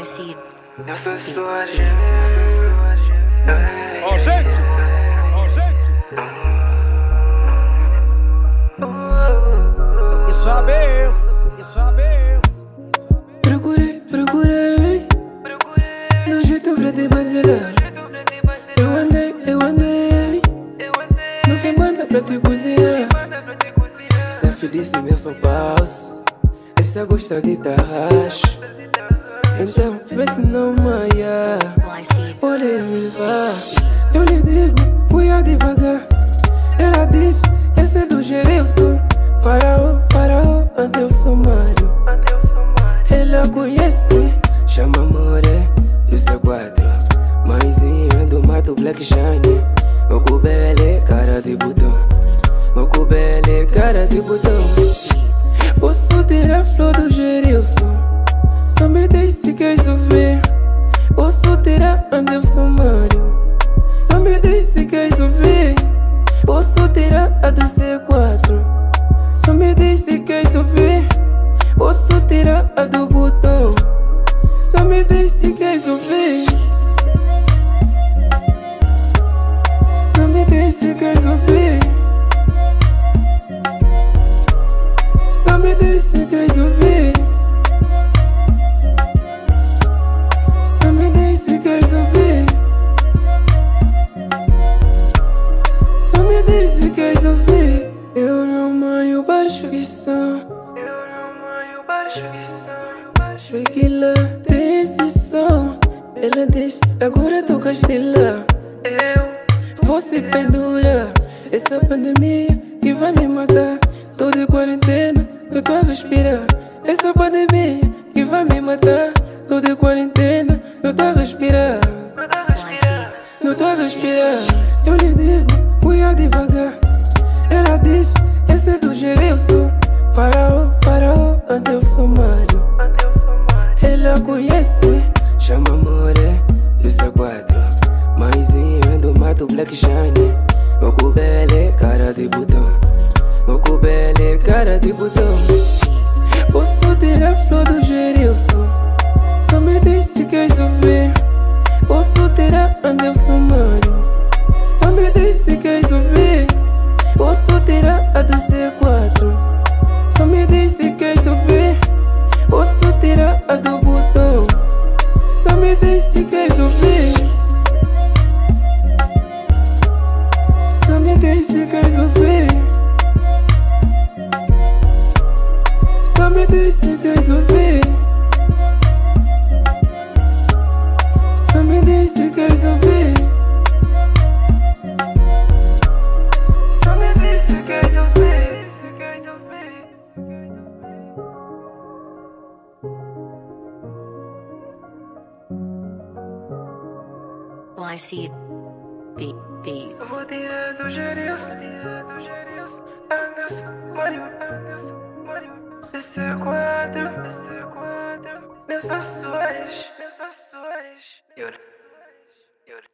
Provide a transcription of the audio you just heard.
YC. Eu sou sua gêmea. Ó, gente! Ó, gente! Isso é a benção, isso é a benção. Procurei, procurei Do jeito pra te vacilar Eu andei, eu andei No que manda pra te cozinhar Sempre disse meu São Essa gosta de tarracho Então vê se não maia. Pode me levar Eu lhe digo, cuida devagar Ela disse, esse é do Gerilson Faraó, faraó, ante o Somário ela conhece, chama More do seu quadro. Mãezinha do mato Black Shine. Moco Bele, cara de botão. Moco Bele, cara de botão. A flor do Gerilson. Só me deixe se quer ver. Posso ter a Anderson Mário. Só me deixe se quer ver. Posso ter a do C4. Só me deixe se quer ver. Posso tirar a do botão Só me deixe se queres Só me queres ouvir Só me deixe se queres ouvir Só me deixe se queres ouvir Eu não manho baixo que são Sei que lá som Ela disse, agora tô caspila Eu vou se pendurar Essa pandemia que vai me matar. Tô de quarentena, eu tô a respirar Essa pandemia que vai me matar. Tô de quarentena, eu tô a respirar não tô a respirar Eu lhe digo, cuida devagar. Ela disse, esse é do Gerilson Faraó, faraó, ante o Somário Ela conhece, chama More do seu quadro. Mãezinha do mato Black Shine Moco Bele, cara de botão botão. Posso ter a flor do Gerilson. Só me deixe se queres ouvir Posso ter a Anderson Mário Só me deixe se queres ouvir Posso ter a do C4 Só me deixe se queres ouvir Posso ter a do botão. Só me deixe se queres ouvir Só me deixe se queres ouvir me. Deixe se queres ouvir Só me. Deixe se queres ouvir Só me. Deixe se queres ouvir Se queres ouvir YC. Be- Beats. Vou tirar do Gerilson Anderson, Mário, Anderson, Mário Esse quadro, esse quadro Meus Soares, meus Soares Yuri, Yuri